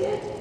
Yes.